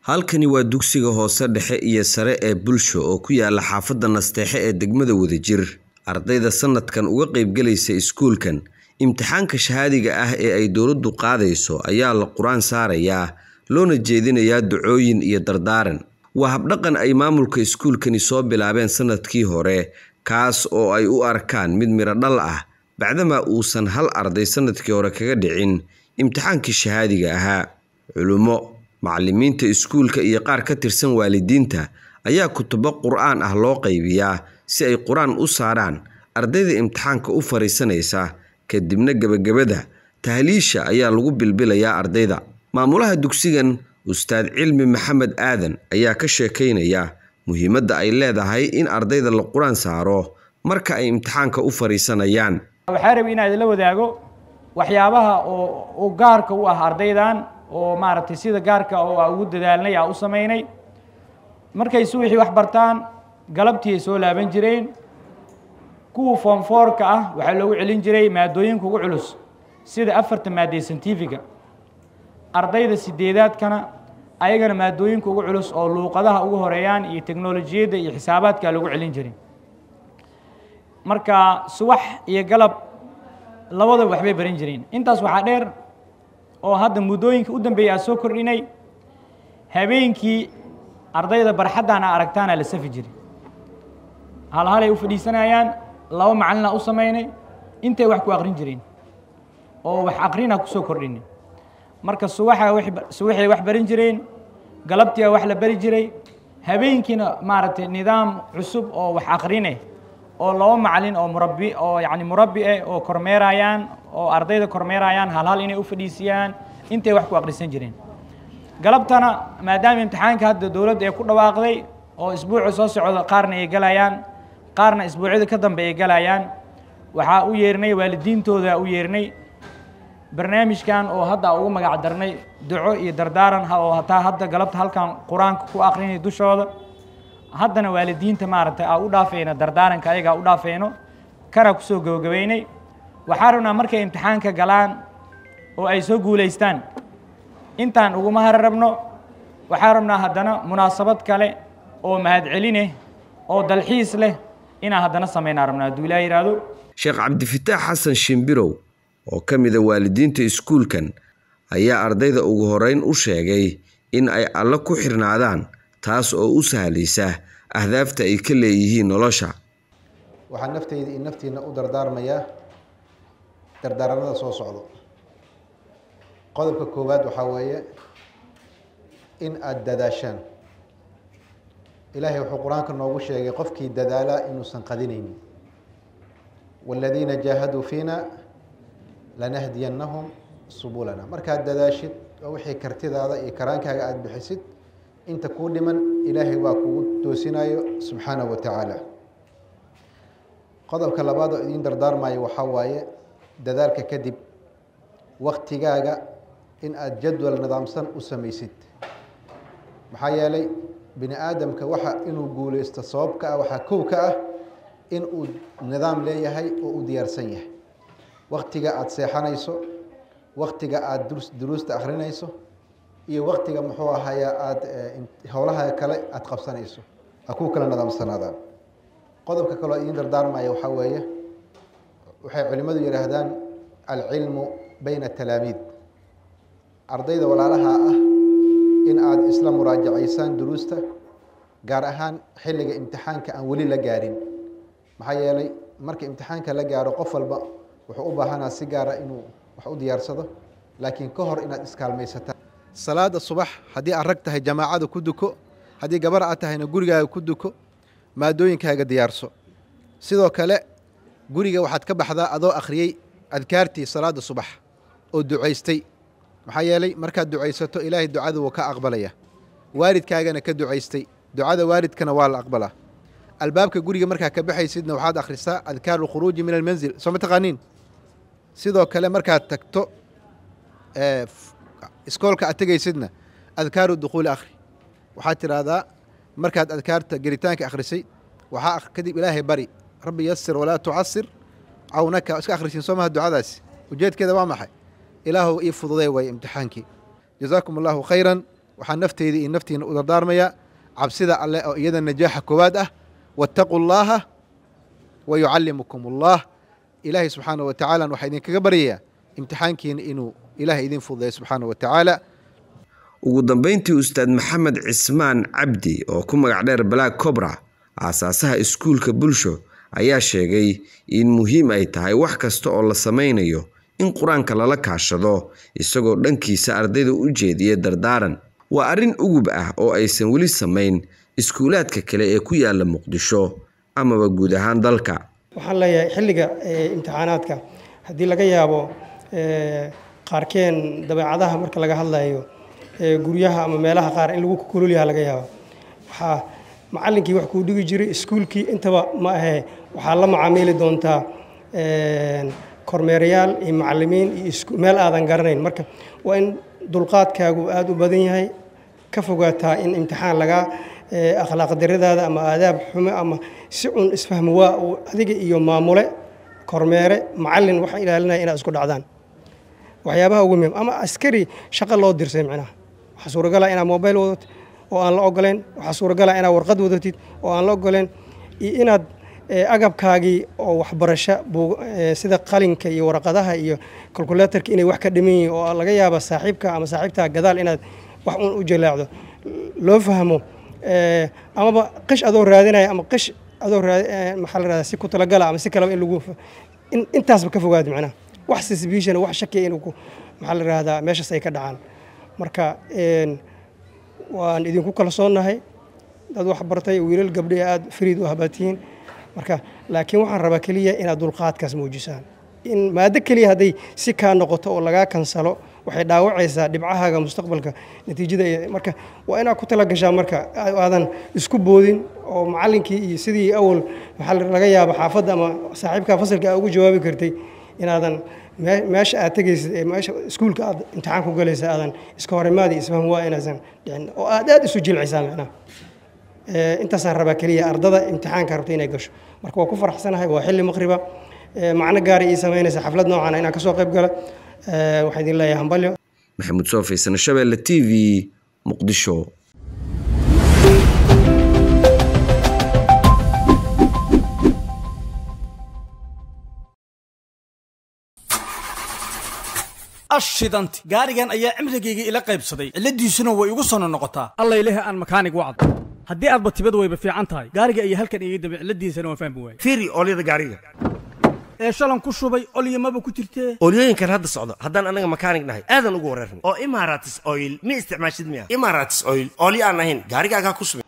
halkani waa dugsiga hoose dhexe iyo sare ee bulsho oo ku yaalla xaafadda nasteexe ee degmada wadajir. Ardayda sanadkan uga qaybgelaysa iskuulkan imtixaanka shahaadiga ah ee ay dowladdu qaadayso ayaa la qur'aan saarayaa loona jeedinayaa ducooyin iyo dardaaran waa habdhaqan ay maamulka iskuulkani soo bilaabeen sannadkii hore kaas oo ay u arkaan mid midho dhal ah bacdamaa uusan hal arday sannadkii hore kaga dhicin imtixaankii shahaadiga ahaa. Culummo macallimiinta iskuulka iyo qaar ka tirsan waalidiinta ayaa kutubo qur'aan ah loo qaybiyaa si ay qur'aan u saaraan ardayda imtixaanka u fariisanaysa kadibna gebagabada tahliisha ayaa lagu bilbilayaa ardayda. Maamulaha dugsigan ustaad cilmi maxamed aadan ayaa ka sheekaynaya muhiimadda ay leedahay in ardayda la qur'aan saaro marka ay imtixaanka u fariisanayaan. Waxaa rabi inaan idinla wadaago waxyaabaha oo gaarka u ah ardaydan oo maaragtay sida gaarka oo aa ugu dadaalnay aa u samaynay markay subaxii wax bartaan galabtii ay soo laaban jireen kuwa foomfoorka ah waxaa loogu celin jiray maadooyinka ugu culus sida afarta maadee scientifiga ardayda sideedaadkana ayagana maadooyinka ugu culus oo luuqadaha ugu horeeyaan iyo teknolojiyadda iyo xisaabaadkaa loogu celin jiray. Marka subax iyo galab labadaba waxbay baran jireen. Intaas waxaa dheer oo hadda muddooyinka u dambeeyay aa soo kordhinay habeenkii ardayda barxaddaana aragtaana la safi jiray. Hal halay u fadhiisanayaan laba macalina u samaynay intay wax ku aqrin jireen oo wax aqrina ku soo kordhinay marka subaxa subaxay wax baran jireen galabtiia wax la bari jiray habeenkiina maaragtay nidaam cusub oo wax aqrine oo laba macalin oo murabbi oo yacni murabbi ah oo kormeerayaan oo ardayda kormeerayaan hal hal inay u fadhiisiyaan intay wax ku aqrisan jireen galabtana maadaama imtixaanka hadda dowladda ay ku dhawaaqday oo isbuuca soo socda qaarna ay galayaan qaarna isbuucyada ka dambe ay galayaan. Waxaa u yeernay waalidiintooda u yeernay. Barnaamijkan oo hadda ugu magac darnay duco iyo dardaaran oo hataa hadda galabta halkan qur'aanka ku aqrinay dushooda. Haddana waalidiinta maaragtay aa u dhaafayna dardaaranka ayagaa u dhaafayno kana ku soo gabagabaynay waxaa rabnaa markay imtixaanka galaan oo ay soo guulaystaan. Intaan uguma har rabno waxaa rabnaa haddana munaasabad kale oo mahadcelineh oo dalxiis leh inaan haddana samaynaa rabnaa hadduu ilaa yidhaahdo sheekh cabdifitaax xasan shimbirow oo ka mida waalidiinta iskuulkan ayaa ardayda ugu horeyn u sheegay in ay alle ku xirnaadaan taas oo u sahlaysa ahdaafta ay ka leeyihiin nolosha. Waxaan nafteyda iyo naftiina u dardaarmayaa dardaaranada soo socdo. Qodobka koowaad waxaa weeye in aada dadaashaan ilaahay wuxuu qur'aanka noogu sheegay qofkii dadaalaa inuusan qadinaynin. Waaladiina jaahaduu fiina lanahdiyannahum subulana markaad dadaashid oo wixii kartidaada iyo karaankaaga aada bixisid inta kuu dhiman ilaahay waa kugu toosinayo subxaanahu wa tacaala. Qodobka labaad oo idiin dardaarmayo waxaa waaye dadaalka kadib waktigaaga in aada jadwal nidaamsan u samaysid. Maxaa yeelay bini aadamka waxa inuu guuleysto sababka ah waxaa kow ka ah in uu nidaam leeyahay oo u diyaarsan yahay. Waktiga aada seexanayso waktiga aada duruusta akrinayso iyo waktiga muxuu ahaya aada howlaha kale aada qabsanayso. Ha kuu kala nidaamsanaadaan. Qodobka kaloo idiin dardaarmaya waxaa weeye waxay culimmadu yidhaahdaan alcilmu bayna talaamiid. Ardayda walaalaha ah in aada isla muraajacaysaan duruusta gaar ahaan xilliga imtixaanka aan weli la gaarin. Maxaa yeelay marka imtixaanka la gaaro qof walba wuxuu u baahanaa si gaara inuu wax u diyaarsado. Laakiin ka hor inaad iskaalmaysataan. Salaada subax haddii aad rag tahay jamaacada ku duko haddii gabar aad tahayna gurigaaga ku duko maadooyinkaaga diyaarso. Sidoo kale guriga waxaad ka baxdaa adoo akhriyey adkaartii salaada subax oo ducaystay maxaa yeelay markaad ducaysato ilaahay ducada wuu ka aqbalaya. Waalidkaagana ka ducaystay. Ducada waalidkana waa la aqbalaa. Albaabka guriga markaa ka baxaysidna waxaad akhrisaa adkaaru lkhuruuji min almanzil. Soo ma taqaaniin? Sidoo kale markaad tagto iskoolka aad tegaysidna adkaaru dukhuuli akhri. Waxaad tidhaahdaa markaad adkaarta gelitaanka akhrisay waxaa kadib ilaahay bari rabbi yasir walaa tucasir cawnaka iska akhrisiin soo maha ducadaasi? Ujeedkeeda waa maxay ilaahu ii fududay waay imtixaankii. Jazaakum allahu khayran. Waxaa nafteyda iyo naftiina u dardaarmayaa cabsida alleh oo iyada najaaxa koowaad ah. Waataquu llaaha wa yucallimukum allah ilaahay subxaana wa tacaala waxaa idinkaga baryayaa imtixaankiina inuu ilahay idin fududeeyo subxaana wa tacaala ugu dambayntii ustaad maxamed cismaan cabdi oo ku magac dheer black cobra aasaasaha iskuulka bulsho ayaa sheegay in muhiim ay tahay wax kasta oo la samaynayo in qur'aanka lala kaashado isagoo dhankiisa ardayda u jeediya dardaaran. Waa arrin ugub ah oo aysan weli samayn iskuulaadka kale ee ku yaalla muqdisho amaba guud ahaan dalka. Waxaan leeyahay xilliga imtixaanaadka. Haddii laga yaabo qaarkeen dabeecadaha marka laga hadlayo guryaha ama meelaha qaar in lagu kululyaha laga yaaba waxaa macallinkii wax kuu dhigi jiray iskuulkii intaba ma ahee waxaa la macaamiili doontaa kormeerayaal iyo macalimiin iyo meel aadan garanayn. Marka waa in dulqaadkaagu aada u badan yahay ka fogaataa in imtixaan lagaa akhlaaq daradaada ama aadaab xume ama si cun isfahmo waa uu adiga iyo maamule kormeere macallin waxaa ilaalinaya inaad isku dhacdaan. Waxyaabaha ugu muhiim ama askari shaqo loo dirsay micnaha waxaa suuragala inaad mobile wadatid oo aan la ogoleyn waxaa suuragala inaad warqad wadatid oo aan la ogoleyn iyo inaad agabkaagii oo waxbarasho sida qalinka iyo warqadaha iyo calculatorka inay wax ka dhiman yihiin oo laga yaaba saaxiibka ama saaxiibtaa gadaal inaad wax uun u jaleecdo loo fahmo amaba qish adoo raadinaya ama qish adoo maxaa la rahdaa si ku talagala ama si kaleba in lagu intaasba ka fogaado macnaha. Wax suspicion wax shakiya inuu maxaa la rahdaa meeshaas ay ka dhacaan. Marka waan idinku kalsoonnahay. Dad wax bartay wiilal gabdhi aada fariid u habaatihiin marka laakiin waxaan rabaa keliya inaad dulqaadkaas muujisaan. In maado keliya hadday si kaa noqoto oo lagaa kansalo waxay dhaawacaysaa dhibcahaaga mustaqbalka natiijada marka waa inaad ku tala gashaa marka aadan isku boodin oo macallinkii iyo sidii awal maxaa laga yaaba xaafadda ama saaxiibkaa fasalka aa ugu jawaabi kartay inaadan meesha aad tegaysid ee meesha iskuulka aad imtixaan ku galaysa aadan iska horimaadi isfaham waa inaasan dhicin oo aad aad isu jilcisaa macnaha intaasaan rabaa keliya ardada imtixaanka rabta inay gasho. Marka waa ku faraxsanahay waa xilli maqriba. Macno gaara ii samaynaysa xaflad noocan inaan ka soo qayb gala waxaan idin leeyahay hambalyo. Maxamuud soofaysan shabeelle t v muqdisho. Ashidanti gaarigan ayaa cimrigayga ila qaybsaday. Cilladiisuna way igu sono noqotaa alla ilahi aan makaanig wacd haddii aadba tibad wayba fiican tahay gaariga ayaa halkan iga dambe cilladiisana waan fahmi waayey fiiri oolyada gaariga. Ee shalan ku shubay olyamaba ku jirtee? Oolyooyinkan hadda socdo haddaan anaga makaanig nahay aadan ugu wareerna oo imaratis oil ma isticmaashid miya? Imaratis oil oolyo aan ahayn gaarigaagaa ku subin